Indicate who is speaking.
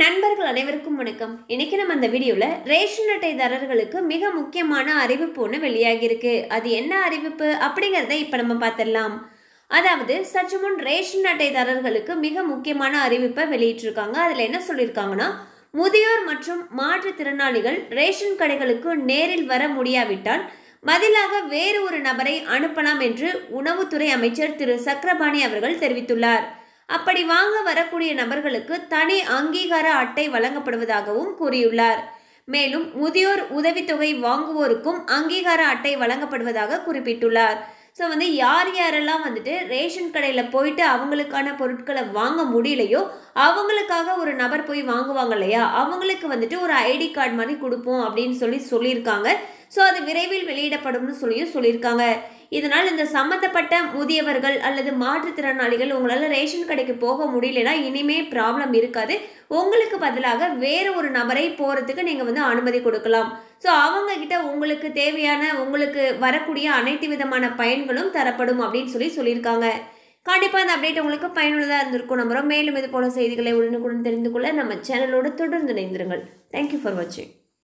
Speaker 1: நண்பர்கள் அனைவருக்கும் வணக்கம். இன்னைக்கு நம்ம அந்த வீடியோவில் ரேஷன் அட்டைதாரர்களுக்கு மிக முக்கியமான அறிவிப்பு ஒன்று வெளியாகியிருக்கு. அது என்ன அறிவிப்பு அப்படிங்கிறத இப்போ நம்ம பார்த்துடலாம் அதாவது சற்று முன் ரேஷன் அட்டைதாரர்களுக்கு மிக முக்கியமான அறிவிப்பை வெளியிட்டிருக்காங்க. அதில் என்ன சொல்லியிருக்காங்கன்னா முதியோர் மற்றும் மாற்றுத்திறனாளிகள் ரேஷன் கடைகளுக்கு நேரில் வர முடியாவிட்டால் பதிலாக வேறு ஒரு நபரை அனுப்பலாம் என்று உணவுத்துறை அமைச்சர் திரு. சக்கரபாணி அவர்கள் தெரிவித்துள்ளார். அப்படி வாங்க வரக்கூடிய நபர்களுக்கு தனி அங்கீகார அட்டை வழங்கப்படுவதாகவும் கூறியுள்ளார். மேலும் முதியோர் உதவித்தொகை வாங்குவோருக்கும் அங்கீகார அட்டை வழங்கப்படுவதாக குறிப்பிட்டுள்ளார். ஸோ வந்து யார் யாரெல்லாம் வந்துட்டு ரேஷன் கடையில் போயிட்டு அவங்களுக்கான பொருட்களை வாங்க முடியலையோ அவங்களுக்காக ஒரு நபர் போய் வாங்குவாங்க இல்லையா அவங்களுக்கு வந்துட்டு ஒரு ஐடி கார்டு மாதிரி கொடுப்போம் அப்படின்னு சொல்லி சொல்லியிருக்காங்க. ஸோ அது விரைவில் வெளியிடப்படும்னு சொல்லியும் சொல்லியிருக்காங்க. இதனால் இந்த சம்மந்தப்பட்ட முதியவர்கள் அல்லது மாற்றுத்திறனாளிகள் உங்களால் ரேஷன் கடைக்கு போக முடியலனா இனிமே ப்ராப்ளம் இருக்காது. உங்களுக்கு பதிலாக வேறு ஒரு நபரை போகிறதுக்கு நீங்கள் வந்து அனுமதி கொடுக்கலாம். ஸோ அவங்கக்கிட்ட உங்களுக்கு தேவையான உங்களுக்கு வரக்கூடிய அனைத்து விதமான பயன்களும் தரப்படும் அப்படின்னு சொல்லி சொல்லியிருக்காங்க. கண்டிப்பாக இந்த அப்டேட் உங்களுக்கு பயனுள்ளதாக இருந்திருக்கும் நம்புகிறோம் மேலும் இது போல செய்திகளை உடனுக்குடன் தெரிந்து கொள்ள நம்ம சேனலோடு தொடர்ந்து இணைந்திருங்கள். தேங்க்யூ ஃபார் வாட்சிங்